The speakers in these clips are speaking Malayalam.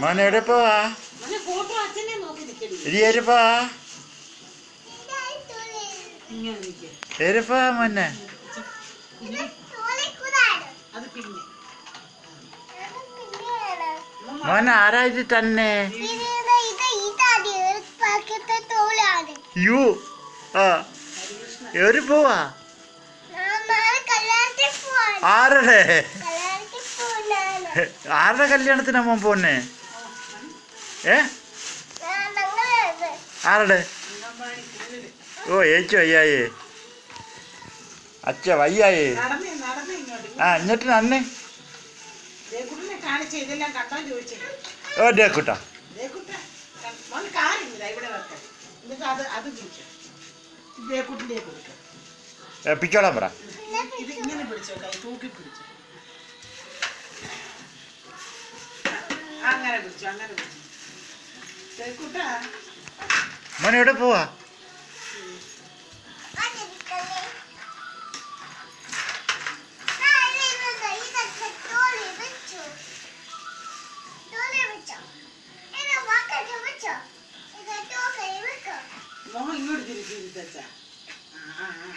മോനെ എവിടെ പോവാ? എവിടെ പോവാ? മോനെ? മോനെ ആരാ ഇത് തന്നെ? യു. ആ. എവിടെ പോവാ? ആരുടെ? ആരുടെ കല്യാണത്തിനാ മോൻ പോന്നെ ഏ? ആരുടെ. ഓ ഏച്ചു അയ്യായേ. അച്ഛ വയ്യായേ. ആ എന്നിട്ട് നന്നെ ഓ ഡേക്കുട്ട പിച്ചോളാൻ പറ. അങ്ങനെ പിടിച്ചു അങ്ങനെ പിടിച്ചോ. മോനെ എവിടെ പോവാ? മോഹൻ ഇങ്ങോട്ട് തിരിച്ചിരുത്തച്ചാ ആ ആ.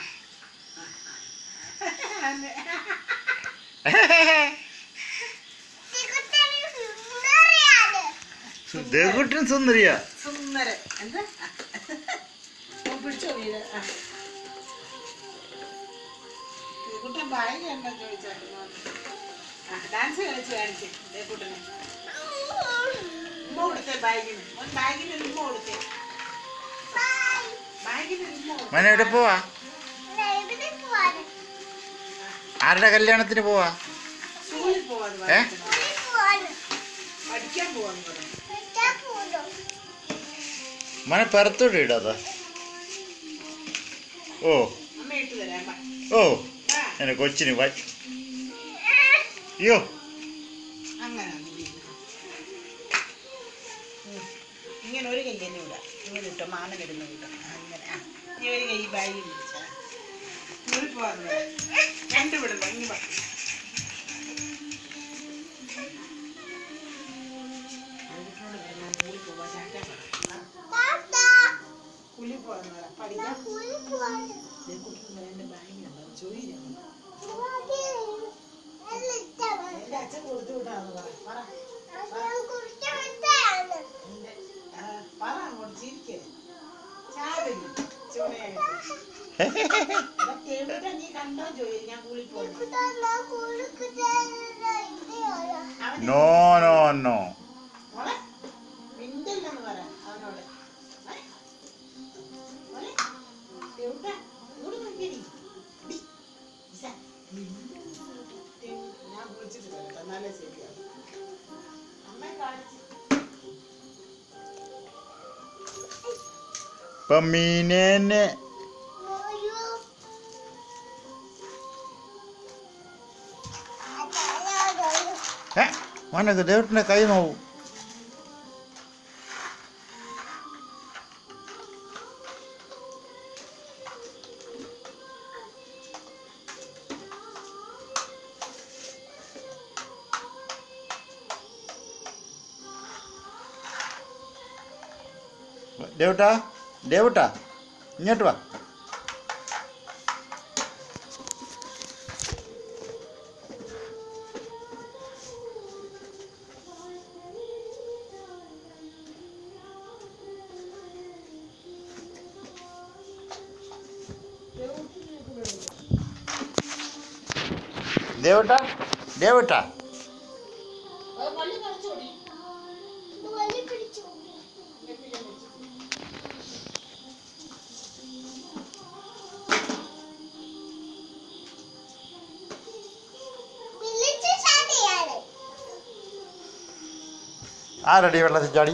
ആ അതെ. ദേക്കുട്ടൻ സുന്ദരിയാ സുന്ദരൻ എന്താ ഓ, പിടിച്ചോ വീട് ആ. ദേക്കുട്ടൻ ബാഗ് ഉണ്ടോ സുന്ദരിയാ. ആ. ഡാൻസ് കളിച്ച് കാണിച്ചേ ദേക്കുട്ടനെ ഉമ്മ കൊടുത്തേ ബാഗിന്. മോൻ ബാഗിന് ഒരു ഉമ്മ കൊടുത്തേ. ബാഗിന് ഒരു ഉമ്മ കൊടുത്തേ. മോനെ എവിടെ പോവാ? ആരുടെ കല്യാണത്തിന് പോവാ? ഏ? പഠിക്കാൻ പോവാന്ന് പറഞ്ഞു മോനെ പുറത്തോട്ട് ഇടാതെ ഓ. ബാ. ഓ. ബാ. എന്നെ കൊച്ചിന് വൈ അയ്യോ. ഇങ്ങനെ ഒരു കൈ തന്നെ വിടാം ഇങ്ങനെ ഇട്ടോ മാമൻ ഇടുന്ന കിട്ടും അങ്ങനെ. ഇനി ഈ ഒരു കൈ ബാഗിൽ പിടിച്ചാ സ്കൂളിൽ പോവാന്ന് രണ്ട് വിടണ്ട ഇനി അച്ഛൻ കൊടുത്തു വിട്ടാന്ന് പറ പറ അങ്ങോട്ട് ചിരിക്കേ ചാടില്ല ചൂടയായിട്ട് എവിടെ നീ കണ്ടോ ചോദിച്ചു ഞാൻ കൂളി പോകുന്നു അവൻ നോ വിളിച്ചിട്ട് വരട്ടെ, എന്നാലേ ശരിയാവും. അമ്മയെ കാണിച്ച് ഇപ്പം മീനേനെ ഏ മോനൊക്കെ ദേവട്ടിൻ്റെ കൈ നോവും దేవటా దేవటా ఇంగట్ వా? దేవట ആരടി വെള്ളത്തിൽ ചാടി